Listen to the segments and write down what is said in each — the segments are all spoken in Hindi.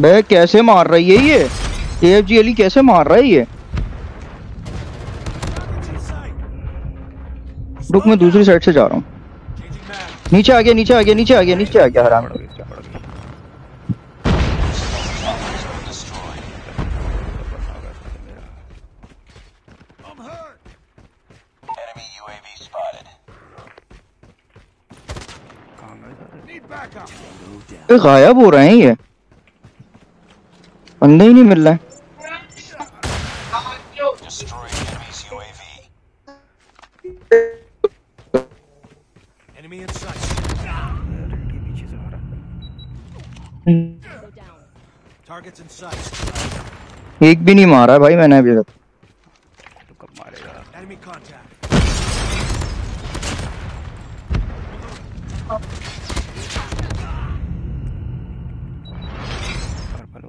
बे, कैसे मार रही है ये? एफ़ जी अली कैसे मार रहा है ये. रुक, मैं दूसरी साइड से जा रहा हूँ। नीचे आ गया, नीचे आ गया, नीचे आ गया, नीचे आ गया, हराम गायब हो रहे हैं ये। अंडे ही नहीं मिल रहा एक भी नहीं मारा भाई मैंने अभी तक। मारेगा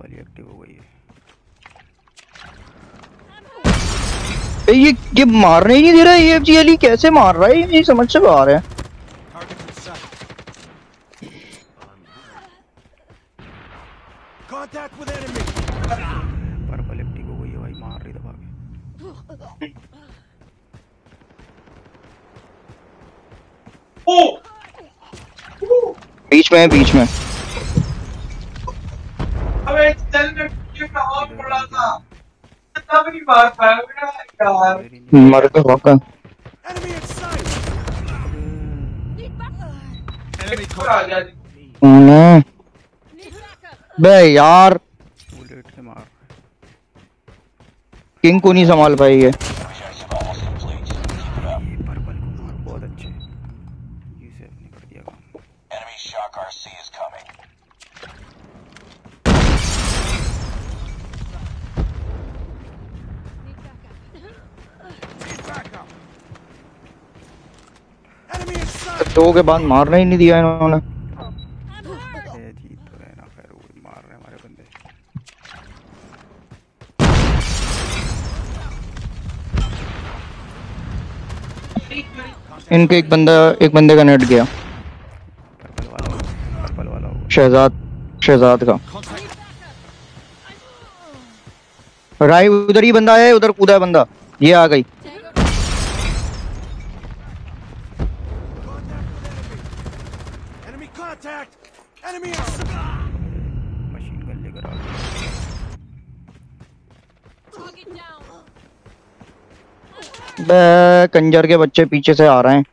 वाली एक्टिव हो गई है। ये ये मारने ही नहीं दे रहा है एएफजी अली कैसे मार रहा है? ये नहीं समझ से बाहर है. पर्पल एक्टिव हो गई है भाई मार रही दबा के। बीच में है बीच में। मर तो होगा। यार। किंग को नहीं संभाल पाई है बहुत अच्छे दो के बाद मारना ही नहीं दिया इन्होंने। इनके एक बंदा, एक बंदे का नेट गया। शहजाद शहजाद का. राय, उधर ही बंदा है, उधर कूदा है बंदा। ये आ गई। Contact enemy. out. Machine gun machine gun लेकर आ Target down. बे कंजर के बच्चे पीछे से आ रहे हैं